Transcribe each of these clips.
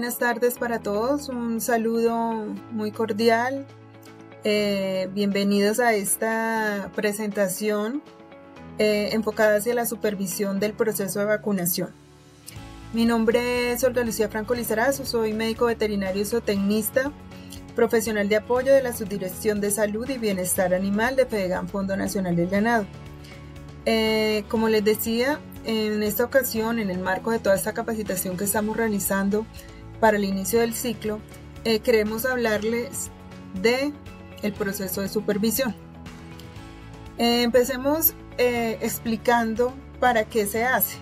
buenas tardes para todos. Un saludo muy cordial. Eh, bienvenidos a esta presentación eh, enfocada hacia la supervisión del proceso de vacunación. Mi nombre es Olga Lucía Franco Lizarazo, soy médico veterinario zootecnista, profesional de apoyo de la Subdirección de Salud y Bienestar Animal de FEDEGAN Fondo Nacional del Ganado. Eh, como les decía, en esta ocasión, en el marco de toda esta capacitación que estamos realizando para el inicio del ciclo, eh, queremos hablarles de el proceso de supervisión. Eh, empecemos eh, explicando para qué se hace.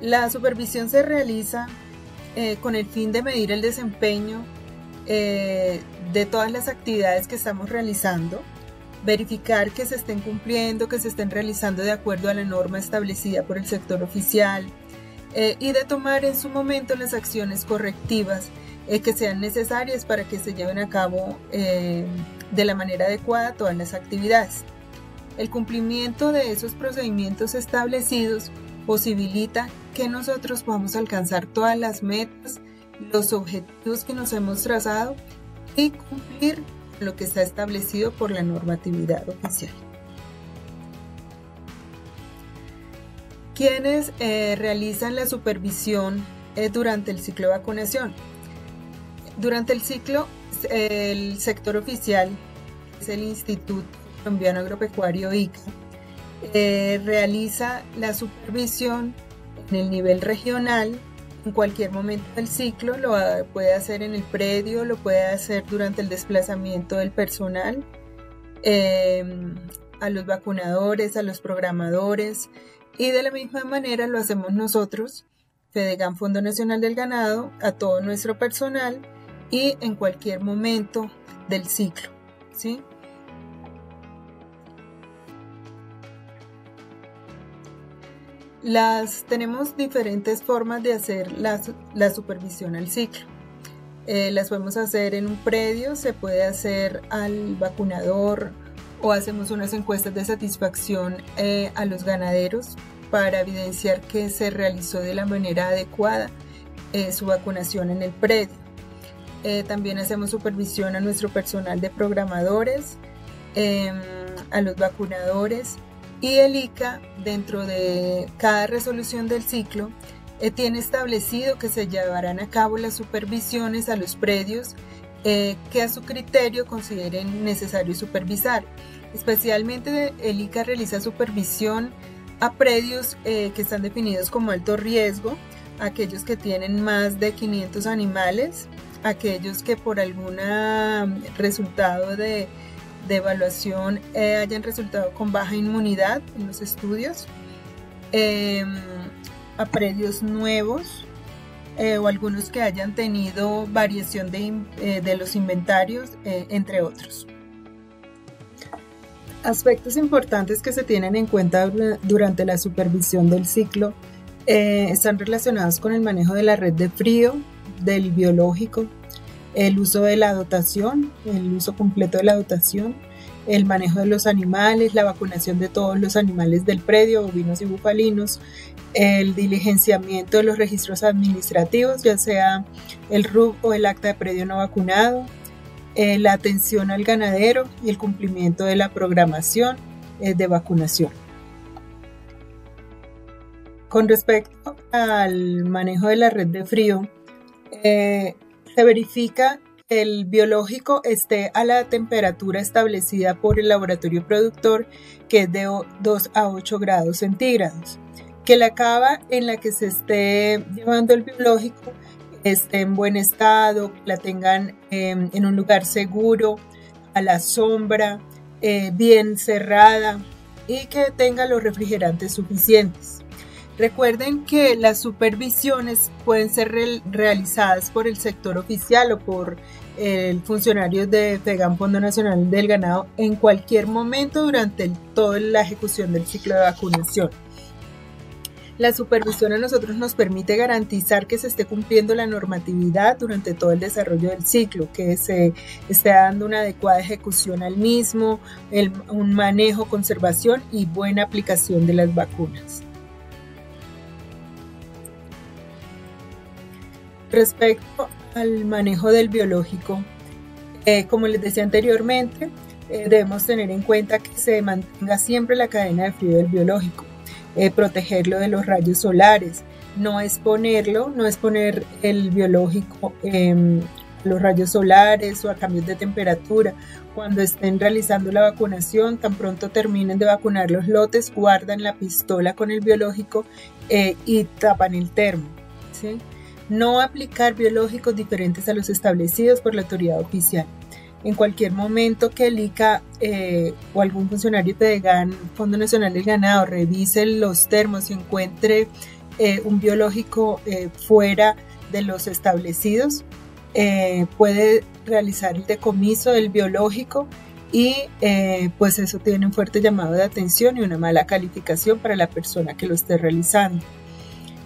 La supervisión se realiza con el fin de medir el desempeño de todas las actividades que estamos realizando verificar que se estén cumpliendo, que se estén realizando de acuerdo a la norma establecida por el sector oficial eh, y de tomar en su momento las acciones correctivas eh, que sean necesarias para que se lleven a cabo eh, de la manera adecuada todas las actividades. El cumplimiento de esos procedimientos establecidos posibilita que nosotros podamos alcanzar todas las metas, los objetivos que nos hemos trazado y cumplir lo que está establecido por la normatividad oficial. ¿Quiénes eh, realizan la supervisión eh, durante el ciclo de vacunación? Durante el ciclo, el sector oficial, es el Instituto Colombiano Agropecuario ICA, eh, realiza la supervisión en el nivel regional en cualquier momento del ciclo, lo puede hacer en el predio, lo puede hacer durante el desplazamiento del personal, a los vacunadores, a los programadores y de la misma manera lo hacemos nosotros, FEDEGAN Fondo Nacional del Ganado, a todo nuestro personal y en cualquier momento del ciclo. Las, tenemos diferentes formas de hacer la, supervisión al ciclo. Eh, las podemos hacer en un predio, se puede hacer al vacunador o hacemos unas encuestas de satisfacción eh, a los ganaderos para evidenciar que se realizó de la manera adecuada eh, su vacunación en el predio. también hacemos supervisión a nuestro personal de programadores, em, a los vacunadores y el ICA, dentro de cada resolución del ciclo, eh, tiene establecido que se llevarán a cabo las supervisiones a los predios eh, que a su criterio consideren necesario supervisar. Especialmente el ICA realiza supervisión a predios eh, que están definidos como alto riesgo, aquellos que tienen más de 500 animales, aquellos que por algún resultado de de evaluación eh, hayan resultado con baja inmunidad en los estudios, em, a predios nuevos eh, o algunos que hayan tenido variación de, eh, de los inventarios, entre otros. Aspectos importantes que se tienen en cuenta durante la supervisión del ciclo están relacionados con el manejo de la red de frío, del biológico, el uso de la dotación, el uso completo de la dotación, el manejo de los animales, la vacunación de todos los animales del predio, bovinos y bufalinos, el diligenciamiento de los registros administrativos, ya sea el RUB o el acta de predio no vacunado, eh, la atención al ganadero y el cumplimiento de la programación eh, de vacunación. Con respecto al manejo de la red de frío, eh, se verifica el biológico esté a la temperatura establecida por el laboratorio productor, que es de 2 a 8 grados centígrados. Que la cava en la que se esté llevando el biológico esté en buen estado, la tengan em, en un lugar seguro, a la sombra, eh, bien cerrada y que tenga los refrigerantes suficientes. Recuerden que las supervisiones pueden ser realizadas por el sector oficial o por el funcionario de FEGAM Fondo Nacional del Ganado en cualquier momento durante toda la ejecución del ciclo de vacunación. La supervisión a nosotros nos permite garantizar que se esté cumpliendo la normatividad durante todo el desarrollo del ciclo, que se esté dando una adecuada ejecución al mismo, un manejo, conservación y buena aplicación de las vacunas. Respecto al manejo del biológico, eh, como les decía anteriormente, eh, debemos tener en cuenta que se mantenga siempre la cadena de frío del biológico, eh, protegerlo de los rayos solares, no exponerlo, no exponer el biológico em, a los rayos solares o a cambios de temperatura. Cuando estén realizando la vacunación, tan pronto terminen de vacunar los lotes, guardan la pistola con el biológico y tapan el termo. No aplicar biológicos diferentes a los establecidos por la autoridad oficial. En cualquier momento que el ICA eh, o algún funcionario de Fondo Nacional del Ganado, revise los termos y encuentre eh, un biológico eh, fuera de los establecidos, puede realizar el decomiso del biológico y pues eso tiene un fuerte llamado de atención y una mala calificación para la persona que lo esté realizando.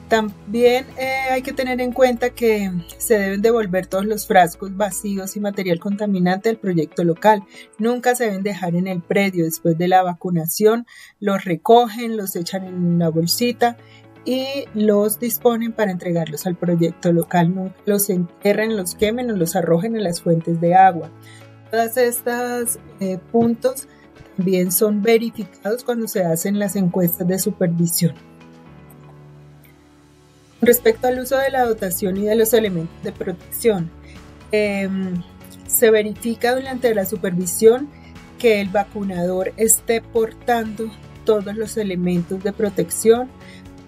También eh, hay que tener en cuenta que se deben devolver todos los frascos vacíos y material contaminante del proyecto local. Nunca se deben dejar en el predio después de la vacunación. Los recogen, los echan en una bolsita y los disponen para entregarlos al proyecto local. Nunca los entierren, los quemen o los arrojen en las fuentes de agua. Todos estos eh, puntos también son verificados cuando se hacen las encuestas de supervisión. Respecto al uso de la dotación y de los elementos de protección, em, se verifica durante la supervisión que el vacunador esté portando todos los elementos de protección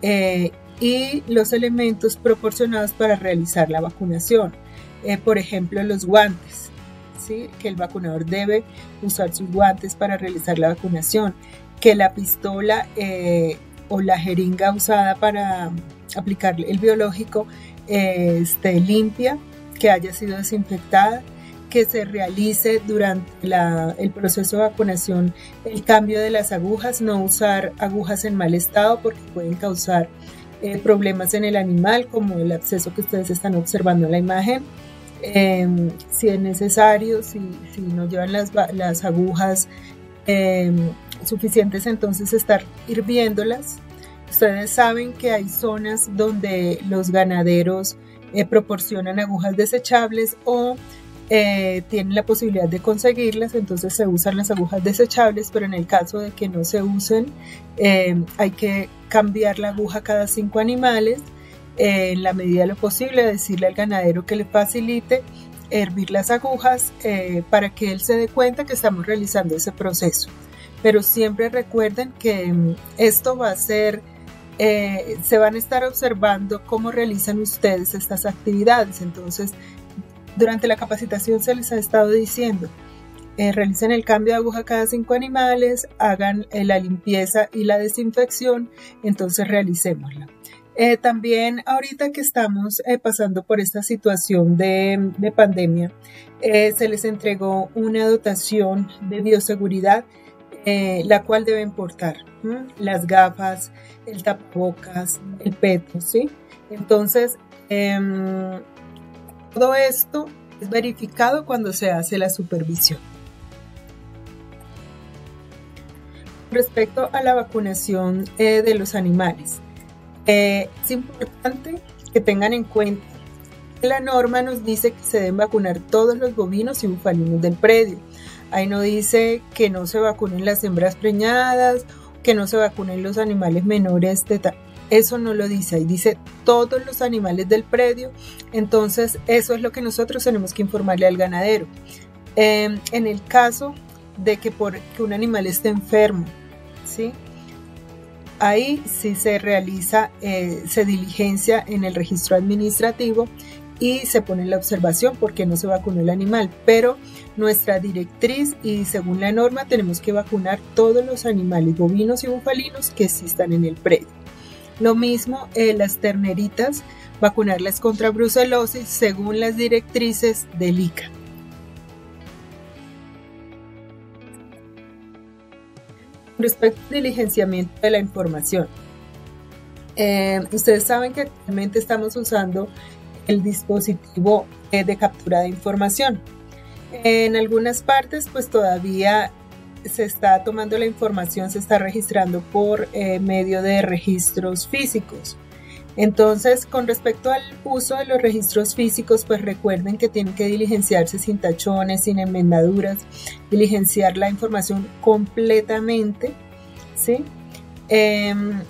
eh, y los elementos proporcionados para realizar la vacunación. Eh, por ejemplo, los guantes, ¿sí? que el vacunador debe usar sus guantes para realizar la vacunación, que la pistola eh, o la jeringa usada para aplicarle el biológico eh, esté limpia, que haya sido desinfectada, que se realice durante el proceso de vacunación el cambio de las agujas, no usar agujas en mal estado porque pueden causar eh, problemas en el animal, como el absceso que ustedes están observando en la imagen. Em, si es necesario, si, no llevan las, las agujas em, suficientes, entonces estar hirviéndolas Ustedes saben que hay zonas donde los ganaderos eh, proporcionan agujas desechables o eh, tienen la posibilidad de conseguirlas, entonces se usan las agujas desechables, pero en el caso de que no se usen, eh, hay que cambiar la aguja cada cinco animales. en la medida de lo posible, decirle al ganadero que le facilite hervir las agujas para que él se dé cuenta que estamos realizando ese proceso. Pero siempre recuerden que mm, esto va a ser eh, se van a estar observando cómo realizan ustedes estas actividades. Entonces, durante la capacitación se les ha estado diciendo, eh, realicen el cambio de aguja cada cinco animales, hagan eh, la limpieza y la desinfección, entonces realicémosla. también ahorita que estamos pasando por esta situación de pandemia, se les entregó una dotación de bioseguridad eh, la cual deben portar. Las gafas, el tapabocas, el peto, ¿sí? Entonces, em, todo esto es verificado cuando se hace la supervisión. Respecto a la vacunación eh, de los animales, eh, es importante que tengan en cuenta que la norma nos dice que se deben vacunar todos los bovinos y bufalinos del predio. Ahí no dice que no se vacunen las hembras preñadas, que no se vacunen los animales menores de Eso no lo dice, ahí dice todos los animales del predio. Entonces, eso es lo que nosotros tenemos que informarle al ganadero. Em, en el caso de que, por, que un animal esté enfermo, ¿sí? Ahí sí se realiza, eh, se diligencia en el registro administrativo y se pone la observación porque no se vacunó el animal, pero nuestra directriz y según la norma tenemos que vacunar todos los animales bovinos y bufalinos que existan en el predio. Lo mismo eh, las terneritas, vacunarlas contra brucelosis según las directrices del ICA. Respecto al diligenciamiento de la información, eh, ustedes saben que actualmente estamos usando el dispositivo eh, de captura de información. En algunas partes pues todavía se está tomando la información, se está registrando por eh, medio de registros físicos. Entonces, con respecto al uso de los registros físicos, pues recuerden que tienen que diligenciarse sin tachones, sin enmendaduras, diligenciar la información completamente, ¿sí? Em,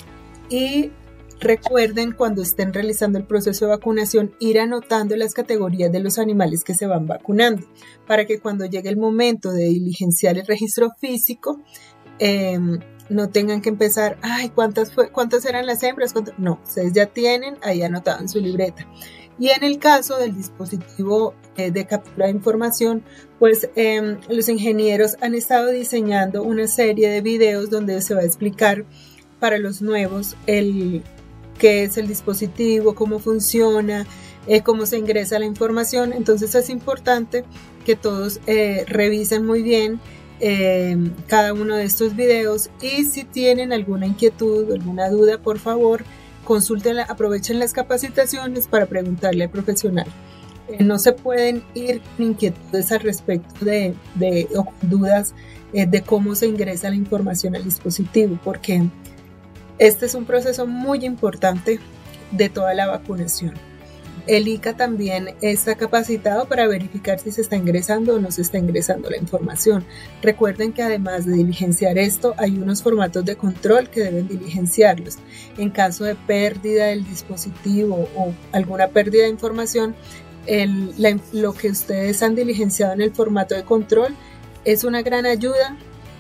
y recuerden cuando estén realizando el proceso de vacunación ir anotando las categorías de los animales que se van vacunando para que cuando llegue el momento de diligenciar el registro físico, eh, no tengan que empezar, ay, ¿cuántas, fue, cuántas eran las hembras? No, ustedes ya tienen ahí anotado en su libreta. Y en el caso del dispositivo eh, de captura de información, pues em, los ingenieros han estado diseñando una serie de videos donde se va a explicar para los nuevos el qué es el dispositivo, cómo funciona, eh, cómo se ingresa la información. Entonces es importante que todos eh, revisen muy bien Em, cada uno de estos videos y si tienen alguna inquietud alguna duda, por favor, consulten, aprovechen las capacitaciones para preguntarle al profesional. Eh, no se pueden ir con inquietudes al respecto de, o dudas eh, de cómo se ingresa la información al dispositivo, porque este es un proceso muy importante de toda la vacunación. El ICA también está capacitado para verificar si se está ingresando o no se está ingresando la información. Recuerden que además de diligenciar esto, hay unos formatos de control que deben diligenciarlos. En caso de pérdida del dispositivo o alguna pérdida de información, lo que ustedes han diligenciado en el formato de control es una gran ayuda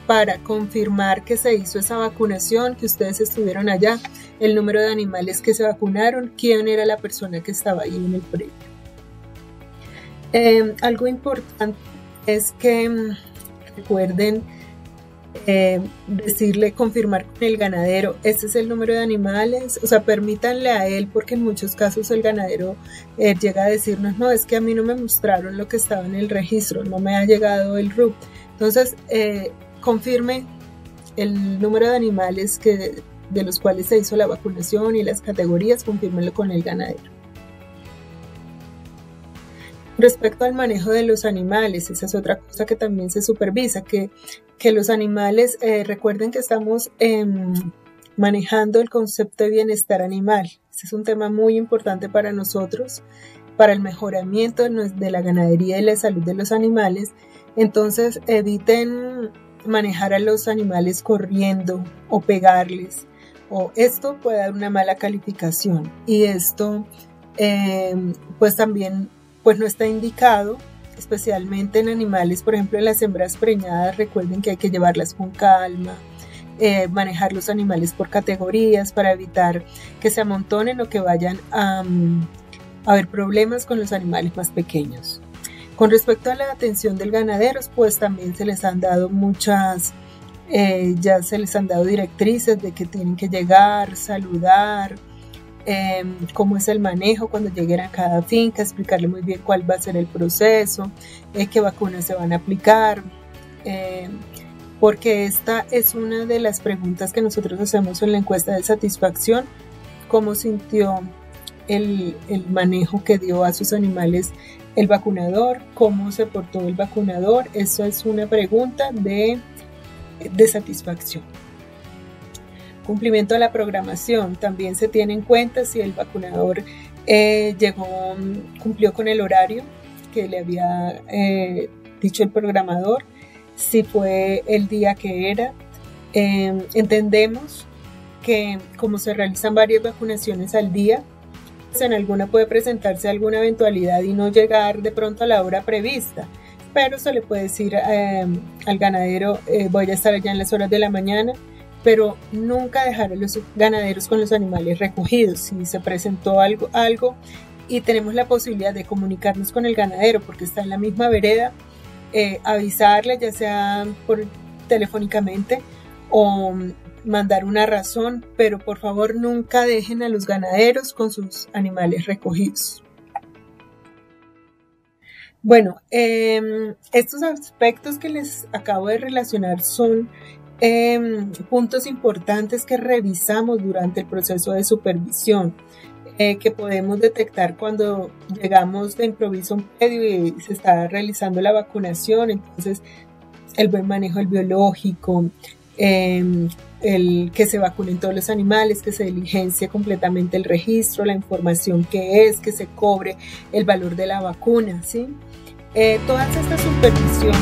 para confirmar que se hizo esa vacunación, que ustedes estuvieron allá, el número de animales que se vacunaron, quién era la persona que estaba ahí en el previo. Em, algo importante es que mm, recuerden em, decirle, confirmar con el ganadero, este es el número de animales, o sea, permítanle a él, porque en muchos casos el ganadero eh, llega a decirnos, no, es que a mí no me mostraron lo que estaba en el registro, no me ha llegado el RUP. Entonces, eh, confirme el número de animales que, de los cuales se hizo la vacunación y las categorías, confírmelo con el ganadero. Respecto al manejo de los animales, esa es otra cosa que también se supervisa, que, que los animales, eh, recuerden que estamos em, manejando el concepto de bienestar animal. Este es un tema muy importante para nosotros, para el mejoramiento de la ganadería y la salud de los animales. Entonces, eviten manejar a los animales corriendo o pegarles. O esto puede dar una mala calificación y esto em, pues también pues no está indicado especialmente en animales, por ejemplo en las hembras preñadas, recuerden que hay que llevarlas con calma, eh, manejar los animales por categorías para evitar que se amontonen o que vayan a, a haber problemas con los animales más pequeños. Con respecto a la atención del ganadero, pues también se les han dado muchas, eh, ya se les han dado directrices de que tienen que llegar, saludar, em, cómo es el manejo cuando lleguen a cada finca, explicarle muy bien cuál va a ser el proceso, eh, qué vacunas se van a aplicar, em, porque esta es una de las preguntas que nosotros hacemos en la encuesta de satisfacción, cómo sintió el, el manejo que dio a sus animales el vacunador, cómo se portó el vacunador, eso es una pregunta de, de satisfacción. Cumplimiento de la programación, también se tiene en cuenta si el vacunador eh, llegó, cumplió con el horario que le había eh, dicho el programador, si fue el día que era. Em, entendemos que como se realizan varias vacunaciones al día, en alguna puede presentarse alguna eventualidad y no llegar de pronto a la hora prevista, pero se le puede decir em, al ganadero eh, voy a estar allá en las horas de la mañana, pero nunca dejar a los ganaderos con los animales recogidos. Si se presentó algo, algo y tenemos la posibilidad de comunicarnos con el ganadero porque está en la misma vereda, eh, avisarle ya sea por telefónicamente o mandar una razón, pero por favor nunca dejen a los ganaderos con sus animales recogidos. Bueno, em, estos aspectos que les acabo de relacionar son em, puntos importantes que revisamos durante el proceso de supervisión, eh, que podemos detectar cuando llegamos de improviso a un predio y se está realizando la vacunación, entonces el buen manejo del biológico, em, el que se vacunen todos los animales, que se diligencie completamente el registro, la información que es, que se cobre el valor de la vacuna, ¿sí? Eh, todas estas supervisiones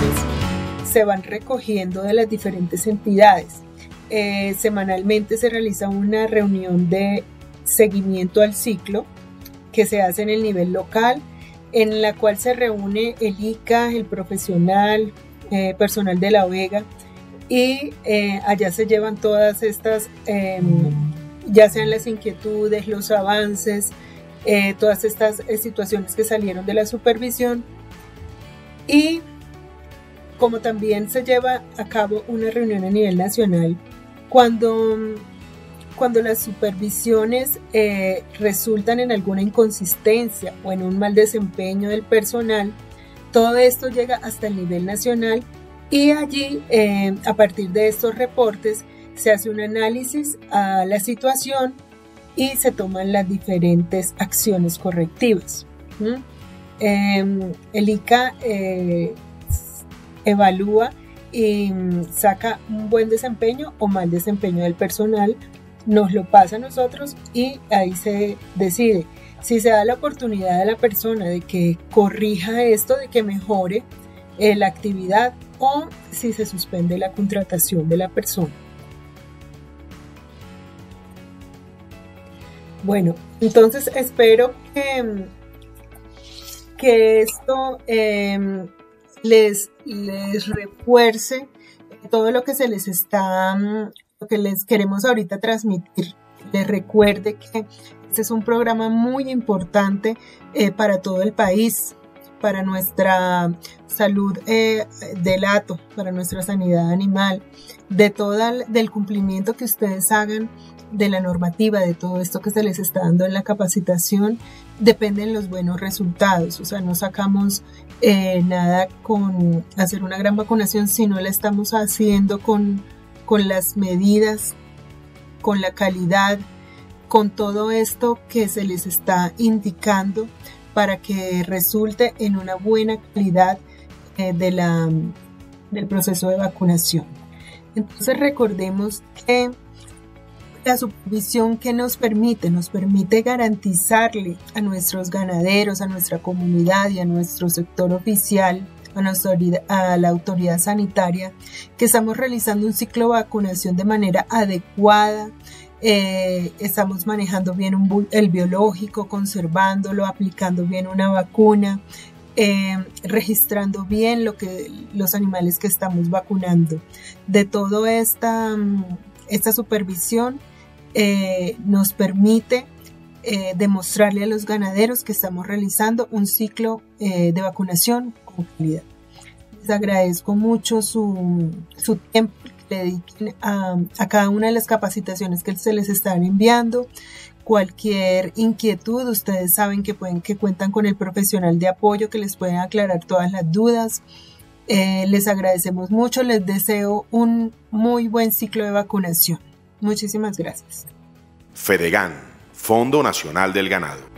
se van recogiendo de las diferentes entidades. Eh, semanalmente se realiza una reunión de seguimiento al ciclo que se hace en el nivel local, en la cual se reúne el ICA, el profesional, eh, personal de la Vega, y eh, allá se llevan todas estas, em, ya sean las inquietudes, los avances, eh, todas estas situaciones que salieron de la supervisión. Y como también se lleva a cabo una reunión a nivel nacional cuando, cuando las supervisiones eh, resultan en alguna inconsistencia o en un mal desempeño del personal, todo esto llega hasta el nivel nacional y allí, eh, a partir de estos reportes, se hace un análisis a la situación y se toman las diferentes acciones correctivas. Em, el ICA eh, evalúa y saca un buen desempeño o mal desempeño del personal, nos lo pasa a nosotros y ahí se decide si se da la oportunidad a la persona de que corrija esto, de que mejore eh, la actividad o si se suspende la contratación de la persona. Bueno, entonces espero que, que esto em, les, les refuerce todo lo que se les está, lo que les queremos ahorita transmitir. Les recuerde que este es un programa muy importante eh, para todo el país para nuestra salud eh, del hato, para nuestra sanidad animal, de todo del cumplimiento que ustedes hagan de la normativa, de todo esto que se les está dando en la capacitación, dependen los buenos resultados. O sea, no sacamos eh, nada con hacer una gran vacunación si no la estamos haciendo con, con las medidas, con la calidad, con todo esto que se les está indicando para que resulte en una buena calidad eh, de la, del proceso de vacunación. Entonces recordemos que la supervisión que nos permite, nos permite garantizarle a nuestros ganaderos, a nuestra comunidad y a nuestro sector oficial, a, a la autoridad sanitaria, que estamos realizando un ciclo de vacunación de manera adecuada, eh, estamos manejando bien el biológico, conservándolo, aplicando bien una vacuna, eh, registrando bien lo que, los animales que estamos vacunando. De toda esta, mm, esta supervisión eh, nos permite demostrarle a los ganaderos que estamos realizando un ciclo de vacunación con calidad. Les agradezco mucho su, su tiempo dediquen a, cada una de las capacitaciones que se les están enviando. Cualquier inquietud, ustedes saben que pueden que cuentan con el profesional de apoyo que les pueden aclarar todas las dudas. Eh, les agradecemos mucho, les deseo un muy buen ciclo de vacunación. Muchísimas gracias. Fedegan, Fondo Nacional del Ganado.